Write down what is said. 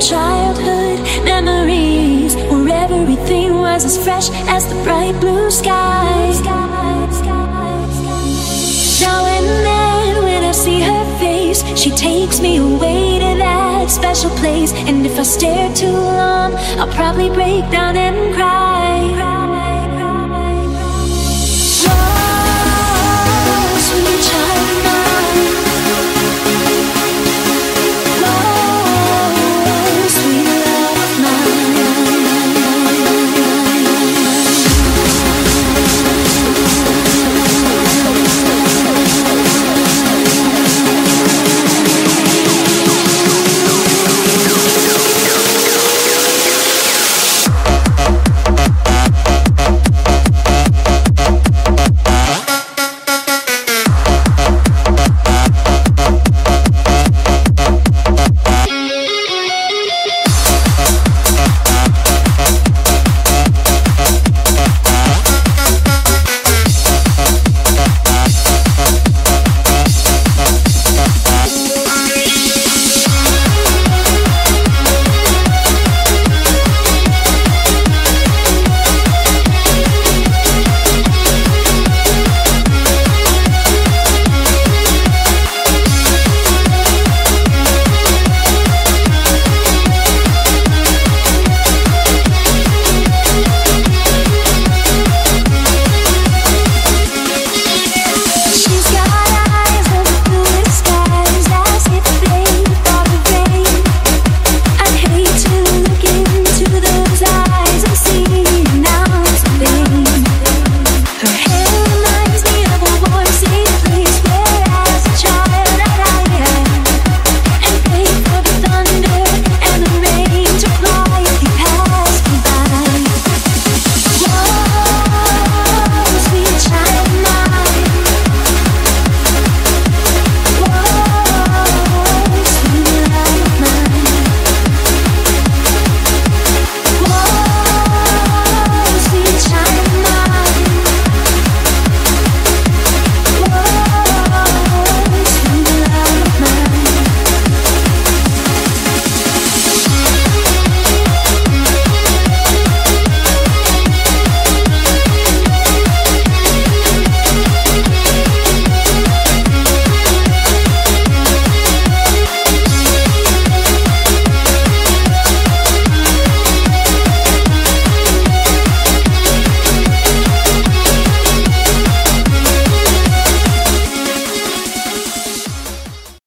childhood memories where everything was as fresh as the bright blue sky. Now and then, when I see her face, she takes me away to that special place. And if I stare too long, I'll probably break down and cry.